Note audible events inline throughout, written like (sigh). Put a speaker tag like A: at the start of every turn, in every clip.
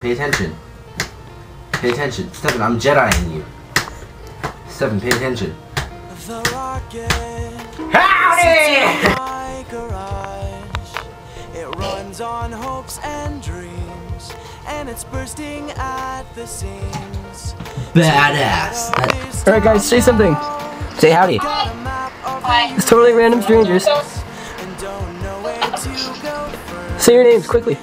A: Pay attention. Pay attention. Steffan, I'm Jediing you. Steffan, pay attention. Howdy!
B: my garage. It runs on hopes and dreams, and it's bursting at the seams.
A: Badass.
C: Alright guys, say something. Say howdy.
B: Got a map of
C: It's totally random strangers.
B: and don't know where to go first.
C: Say your names quickly.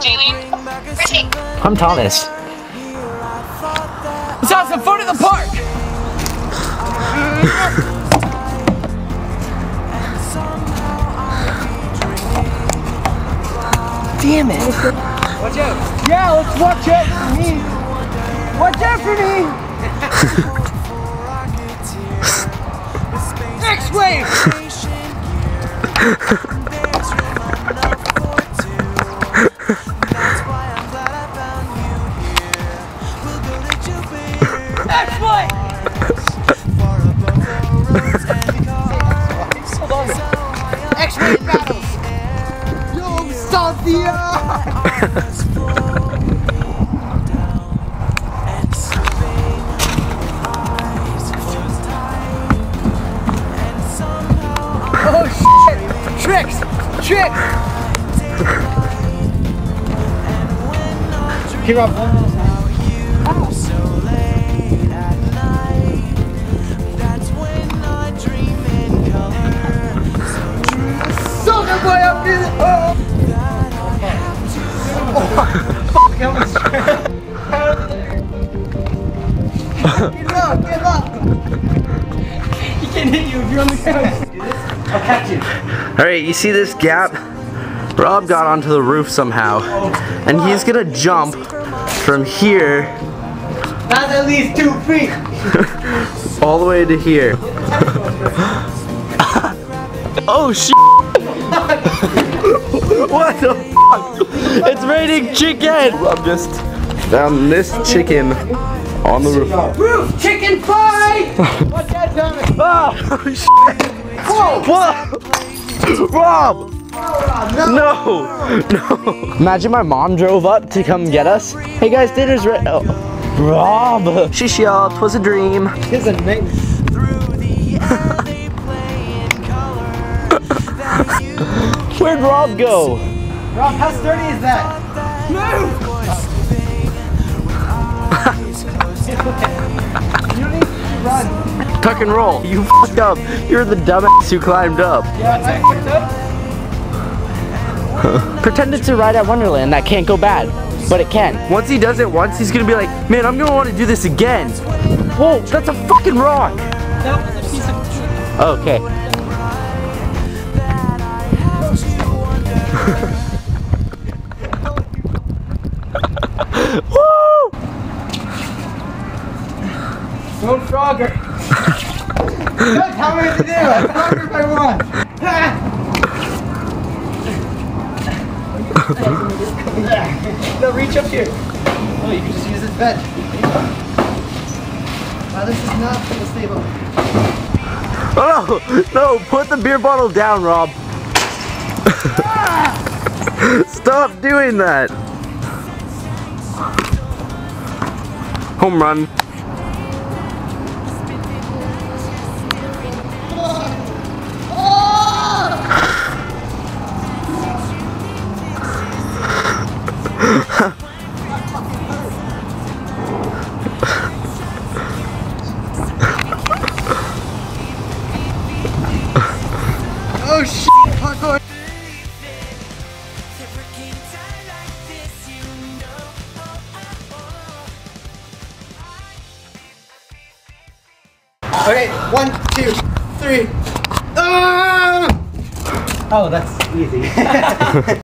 D: Jaylee,
B: Bring back a
D: Chrissy.
B: single
C: I'm Thomas.
B: here. I thought that
C: Let's have some fun in the park!
B: somehow I'd be dreaming.
C: Damn it. Watch out. Yeah, let's watch out for me. Watch out for me. (laughs) Next wave. (laughs) Oh shit! Tricks! Tricks! Here up. Get up, get up! He can't hit you if you're on the ground. I'll catch you.
A: Alright, you see this gap? Robb got onto the roof somehow. And he's gonna jump from here
C: That's at least two feet. (laughs)
A: all the way to here. (laughs) oh shit! (laughs) what the fuck? It's raining chicken! Robb just found this chicken on the roof.
C: Roof chicken pie! Watch that, Thomas.
A: Ah, (laughs) oh shit! Whoa! (laughs) Robb! No! No! Imagine my mom drove up to come get us. Hey guys, dinner's ready. Oh. Robb! Shish y'all, 'twas a dream.
C: Here's a name. (laughs)
A: Where'd Robb go?
C: Robb, how sturdy is that? Move! Run.
A: Tuck and roll. You fucked up. You're the dumbass who climbed up.
C: Yeah, I picked up. (laughs)
E: Pretend it's a ride at Wonderland that can't go bad, but it can.
A: Once he does it once, he's gonna be like, man, I'm gonna want to do this again. Whoa, that's a fucking rock.
C: That was a piece of
E: Okay. (laughs) (laughs)
C: Don't Frogger. Don't tell me what to do. I Frogger if I want. no, reach up here. Oh, you can just use this bed. Wow, this is not the stable.
A: Oh, no, put the beer bottle down, Robb. Stop doing that. Home run.
C: Okay, one, two, three. Ah! Oh, that's easy. (laughs)